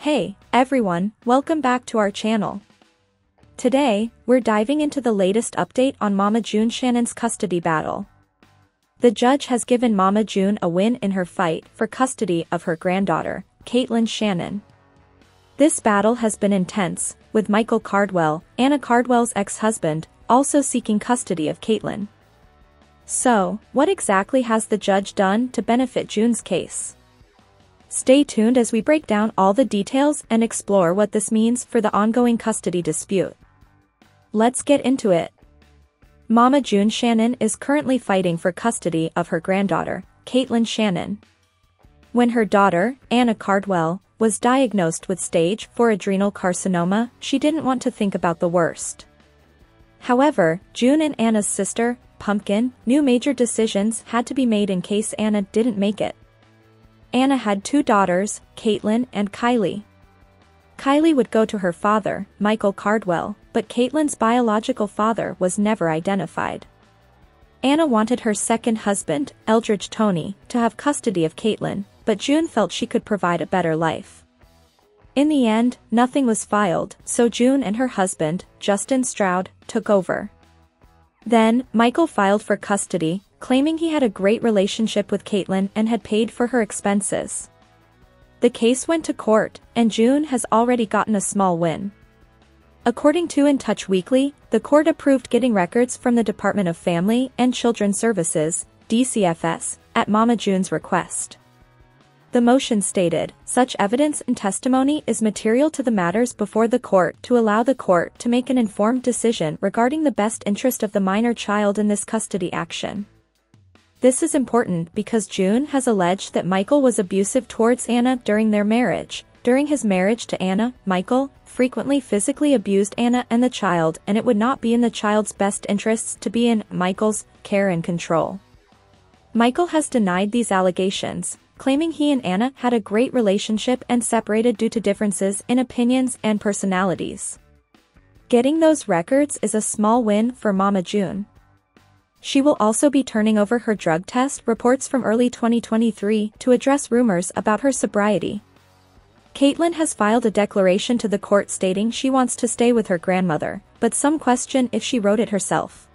Hey, everyone, welcome back to our channel. Today, we're diving into the latest update on Mama June Shannon's custody battle. The judge has given Mama June a win in her fight for custody of her granddaughter, Kaitlyn Shannon. This battle has been intense, with Michael Cardwell, Anna Cardwell's ex-husband, also seeking custody of Kaitlyn. So, what exactly has the judge done to benefit June's case? Stay tuned as we break down all the details and explore what this means for the ongoing custody dispute. Let's get into it. Mama June Shannon is currently fighting for custody of her granddaughter, Kaitlyn Shannon. When her daughter, Anna Cardwell, was diagnosed with stage 4 adrenal carcinoma, she didn't want to think about the worst. However, June and Anna's sister, Pumpkin, knew major decisions had to be made in case Anna didn't make it. Anna had two daughters, Kaitlyn and Kylie. Kylie would go to her father, Michael Cardwell, but Kaitlyn's biological father was never identified. Anna wanted her second husband, Eldridge Toney, to have custody of Kaitlyn, but June felt she could provide a better life. In the end, nothing was filed, so June and her husband, Justin Stroud, took over. Then, Michael filed for custody, claiming he had a great relationship with Kaitlyn and had paid for her expenses. The case went to court, and June has already gotten a small win. According to In Touch Weekly, the court approved getting records from the Department of Family and Children Services, DCFS, at Mama June's request. The motion stated, such evidence and testimony is material to the matters before the court to allow the court to make an informed decision regarding the best interest of the minor child in this custody action. This is important because June has alleged that Michael was abusive towards Anna during their marriage. During his marriage to Anna, Michael frequently physically abused Anna and the child and it would not be in the child's best interests to be in Michael's care and control. Michael has denied these allegations, claiming he and Anna had a great relationship and separated due to differences in opinions and personalities. Getting those records is a small win for Mama June. She will also be turning over her drug test reports from early 2023 to address rumors about her sobriety. Kaitlyn has filed a declaration to the court stating she wants to stay with her grandmother, but some question if she wrote it herself.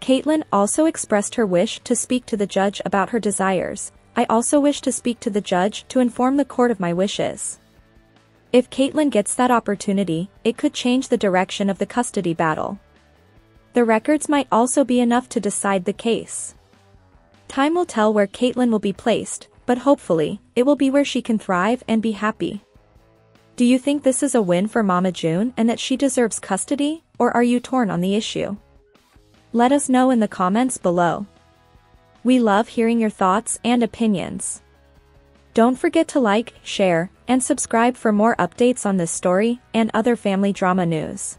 Kaitlyn also expressed her wish to speak to the judge about her desires. I also wish to speak to the judge to inform the court of my wishes. If Kaitlyn gets that opportunity, it could change the direction of the custody battle. The records might also be enough to decide the case. Time will tell where Kaitlyn will be placed, but hopefully, it will be where she can thrive and be happy. Do you think this is a win for Mama June and that she deserves custody, or are you torn on the issue? Let us know in the comments below. We love hearing your thoughts and opinions. Don't forget to like, share, and subscribe for more updates on this story and other family drama news.